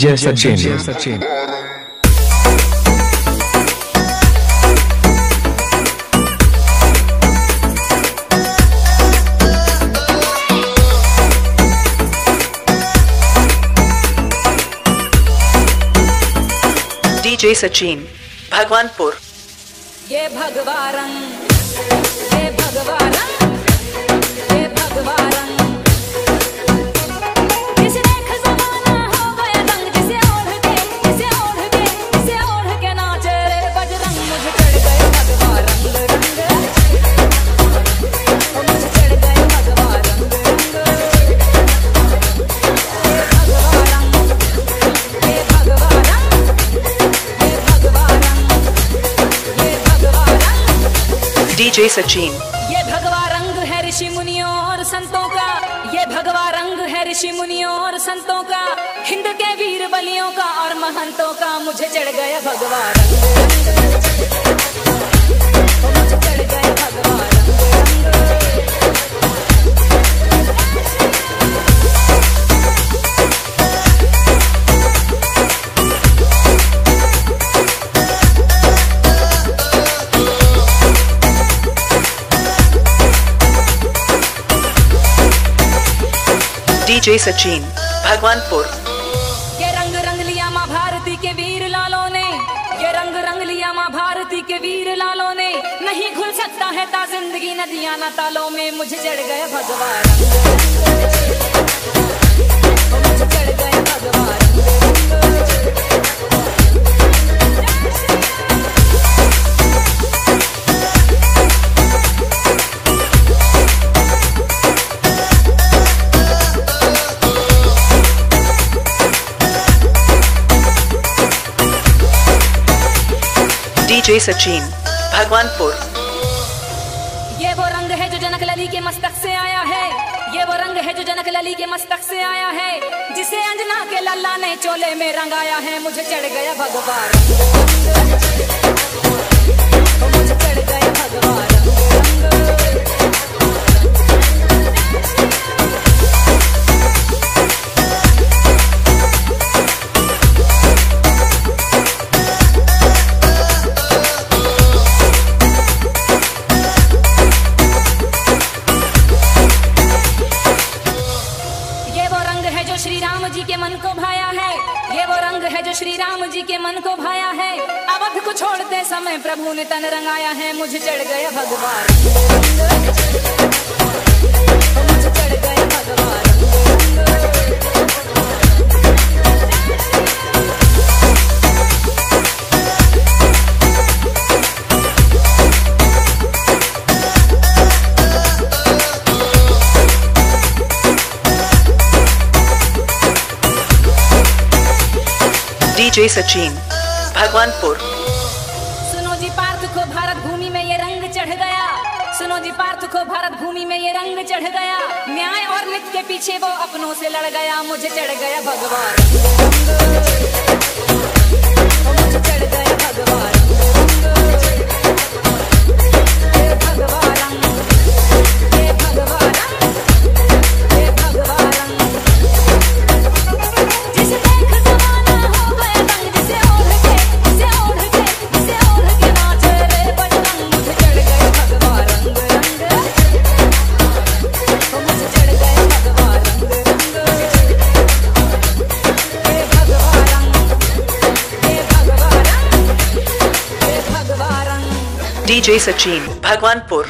DJ Sachin. DJ Sachin. DJ Sachin Bhagwanpur ये भगवा रंग डीजे सचिन। ये भगवा रंग है ऋषि मुनियों और संतों का। ये भगवा रंग है ऋषि मुनियों और संतों का। हिंद के वीर बलियों का और महंतों का मुझे चढ़ गया भगवा रंग। डीजे सचिन, भगवानपुर। ये रंग रंग लिया माँ भारती के वीर लालों ने, ये रंग रंग लिया माँ भारती के वीर लालों ने। नहीं घुल सकता है ता ज़िंदगी नदिया ना तालों में, मुझे चढ़ गए भगवान। चढ़ गए भगवा डीजे सचिन, भगवानपुर। ये वो रंग है जो जनक लली के मस्तक से आया है। ये वो रंग है जो जनक लली के मस्तक से आया है। जिसे अंजना के लल्ला ने चोले में रंगाया है, मुझे चढ़ गया भगवान। मुझे चढ़ गया राम जी के मन को भाया है। ये वो रंग है जो श्री राम जी के मन को भाया है। अवध को छोड़ते समय प्रभु ने तन रंगाया है। मुझे चढ़ गया भगवान। डीजे सचिन। भगवानपुर। सुनो जी, पार्थ को भारत भूमि में ये रंग चढ़ गया। सुनो जी, पार्थ को भारत भूमि में ये रंग चढ़ गया। न्याय और नित्य के पीछे वो अपनों से लड़ गया, मुझे चढ़ गया भगवान। DJ Sachin Bhagwanpur.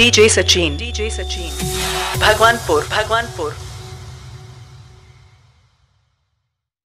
DJ Sachin. DJ Sachin Bhagwanpur Bhagwanpur.